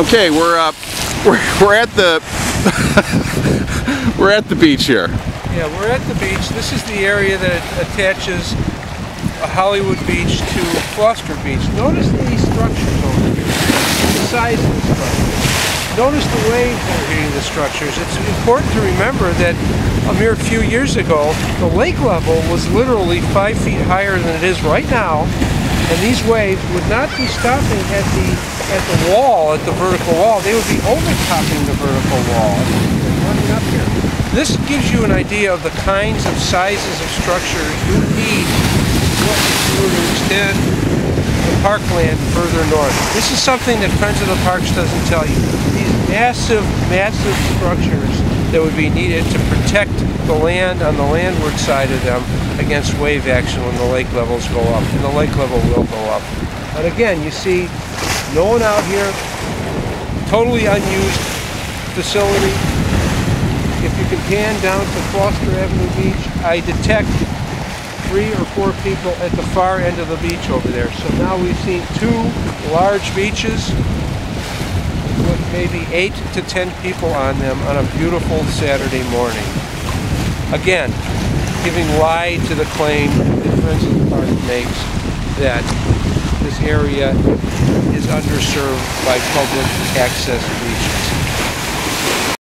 Okay, we're uh, we're, we're at the we're at the beach here. Yeah, we're at the beach. This is the area that attaches Hollywood Beach to Foster Beach. Notice these structures over here, the size of the structures. Notice the waves that are hitting the structures. It's important to remember that a mere few years ago, the lake level was literally five feet higher than it is right now, and these waves would not be stopping at the at the wall, at the vertical wall. They would be overtopping the vertical wall and running up here. This gives you an idea of the kinds of sizes of structures you need to extend the parkland further north. This is something that Friends of the Parks doesn't tell you. These massive, massive structures that would be needed to protect the land on the landward side of them against wave action when the lake levels go up. And the lake level will go up. And again, you see no one out here, totally unused facility. If you can pan down to Foster Avenue Beach, I detect three or four people at the far end of the beach over there. So now we've seen two large beaches maybe eight to ten people on them on a beautiful Saturday morning. Again, giving lie to the claim that Friends Park makes that this area is underserved by public access beaches.